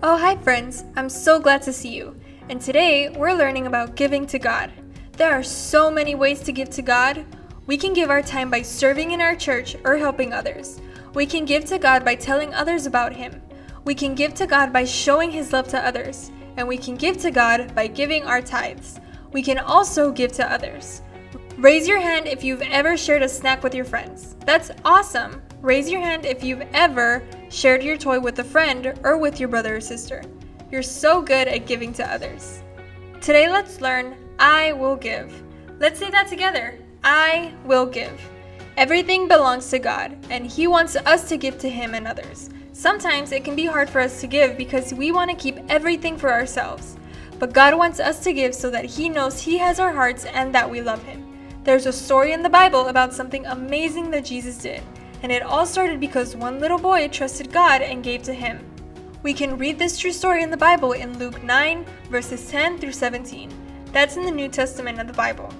Oh, hi, friends. I'm so glad to see you. And today we're learning about giving to God. There are so many ways to give to God. We can give our time by serving in our church or helping others. We can give to God by telling others about Him. We can give to God by showing His love to others. And we can give to God by giving our tithes. We can also give to others. Raise your hand if you've ever shared a snack with your friends. That's awesome! Raise your hand if you've ever shared your toy with a friend or with your brother or sister. You're so good at giving to others. Today, let's learn I will give. Let's say that together I will give. Everything belongs to God, and He wants us to give to Him and others. Sometimes it can be hard for us to give because we want to keep everything for ourselves. But God wants us to give so that He knows He has our hearts and that we love Him. There's a story in the Bible about something amazing that Jesus did, and it all started because one little boy trusted God and gave to Him. We can read this true story in the Bible in Luke 9, verses 10 through 17. That's in the New Testament of the Bible.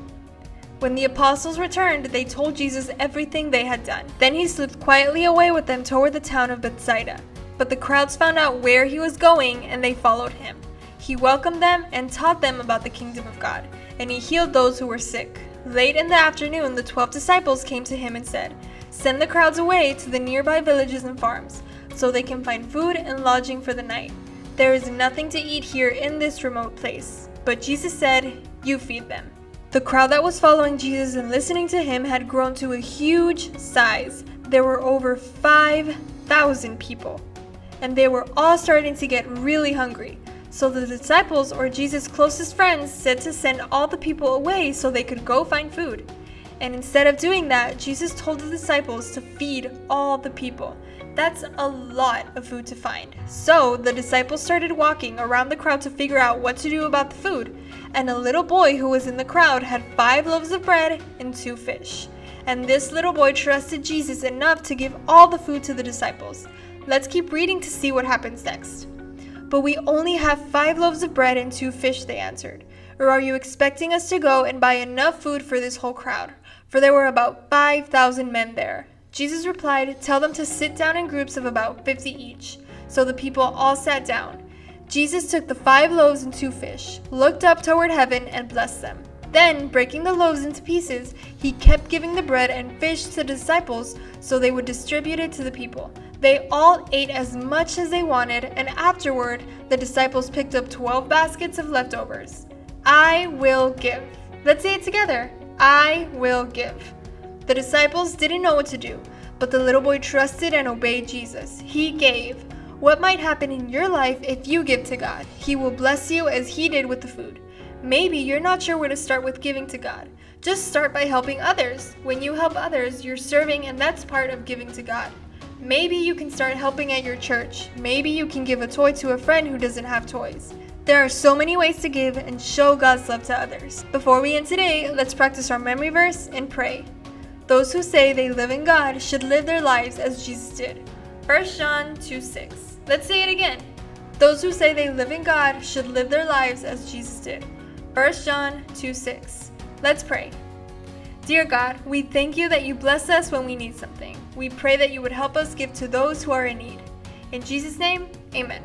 When the apostles returned, they told Jesus everything they had done. Then he slipped quietly away with them toward the town of Bethsaida. But the crowds found out where he was going and they followed him. He welcomed them and taught them about the kingdom of God, and he healed those who were sick. Late in the afternoon, the twelve disciples came to him and said, Send the crowds away to the nearby villages and farms, so they can find food and lodging for the night. There is nothing to eat here in this remote place. But Jesus said, You feed them. The crowd that was following Jesus and listening to him had grown to a huge size. There were over 5,000 people, and they were all starting to get really hungry. So the disciples, or Jesus' closest friends, said to send all the people away so they could go find food. And instead of doing that, Jesus told the disciples to feed all the people. That's a lot of food to find. So the disciples started walking around the crowd to figure out what to do about the food. And a little boy who was in the crowd had five loaves of bread and two fish. And this little boy trusted Jesus enough to give all the food to the disciples. Let's keep reading to see what happens next. But we only have five loaves of bread and two fish, they answered. Or are you expecting us to go and buy enough food for this whole crowd? For there were about 5,000 men there. Jesus replied, Tell them to sit down in groups of about 50 each. So the people all sat down. Jesus took the five loaves and two fish, looked up toward heaven, and blessed them. Then, breaking the loaves into pieces, he kept giving the bread and fish to the disciples so they would distribute it to the people. They all ate as much as they wanted, and afterward, the disciples picked up 12 baskets of leftovers. I will give. Let's say it together. I will give. The disciples didn't know what to do, but the little boy trusted and obeyed Jesus. He gave. What might happen in your life if you give to God? He will bless you as He did with the food. Maybe you're not sure where to start with giving to God. Just start by helping others. When you help others, you're serving, and that's part of giving to God. Maybe you can start helping at your church. Maybe you can give a toy to a friend who doesn't have toys. There are so many ways to give and show God's love to others. Before we end today, let's practice our memory verse and pray. Those who say they live in God should live their lives as Jesus did. 1 John 2 6. Let's say it again. Those who say they live in God should live their lives as Jesus did. 1 John 2 6. Let's pray. Dear God, we thank you that you bless us when we need something. We pray that you would help us give to those who are in need. In Jesus' name, amen.